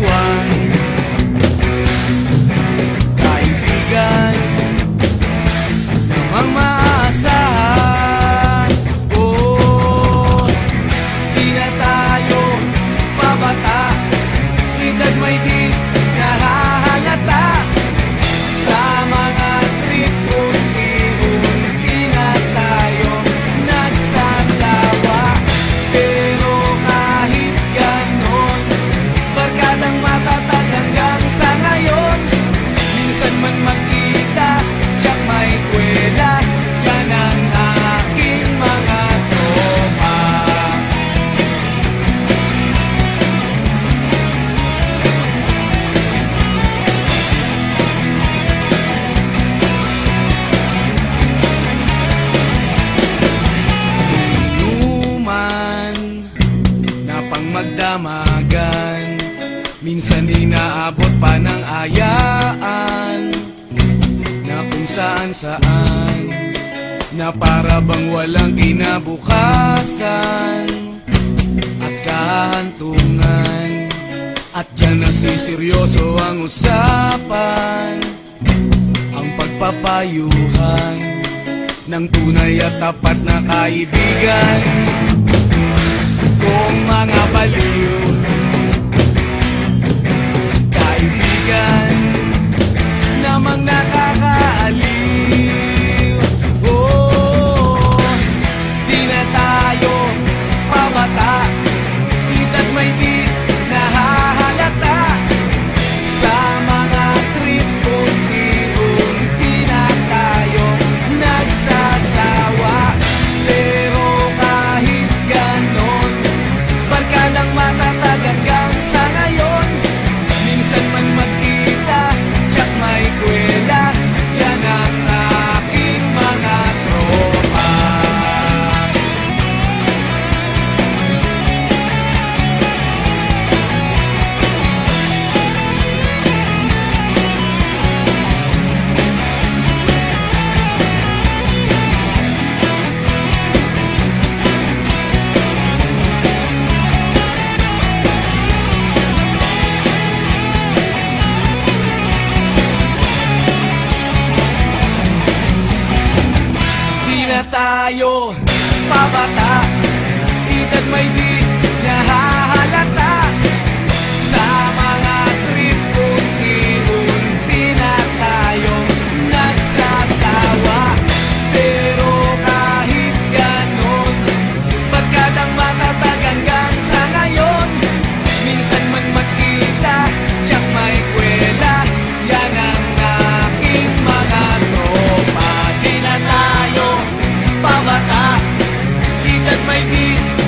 one. Magdamagan Minsan inaabot pa ng ayaan Na kung saan saan Na para bang walang kinabukasan At kahantungan. At dyan nasiseryoso ang usapan Ang pagpapayuhan Ng tunay at tapat na kaibigan. Kung mga baliw namang tayo. Pabata Edad may di nahahalata Edad may di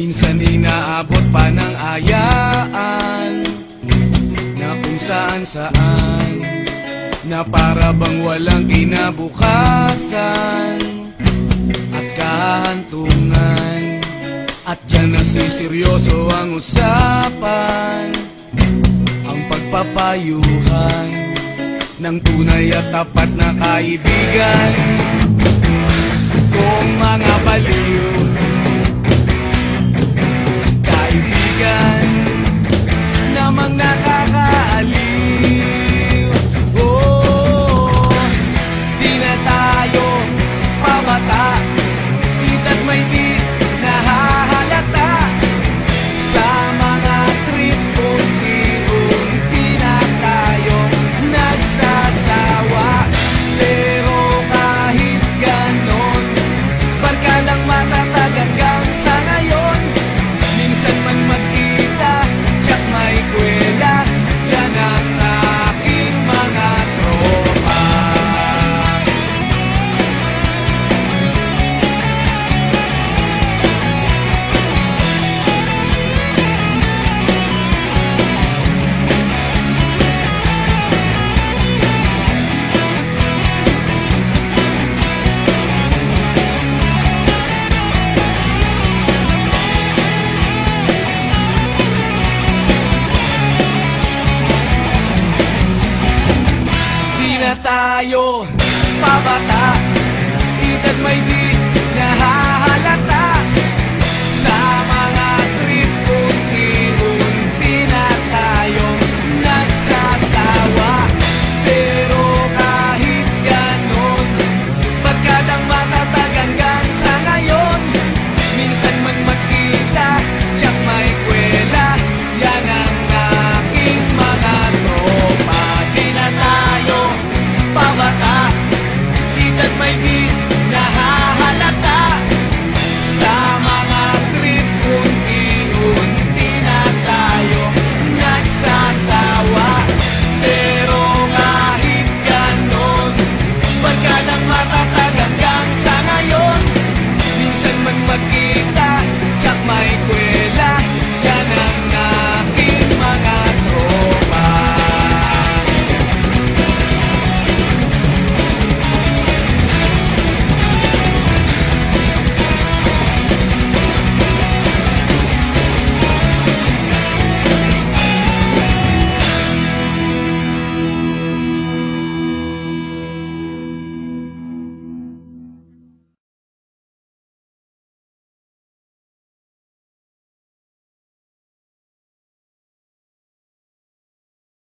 Minsan inaabot pa ng ayaan Na kung saan saan Na para bang walang kinabukasan At kahantungan. At dyan nasiseryoso ang usapan Ang pagpapayuhan Ng tunay at tapat na kaibigan. Kung mga baliw kaibigan namang nakakaaliw tayo pabata. Edad may di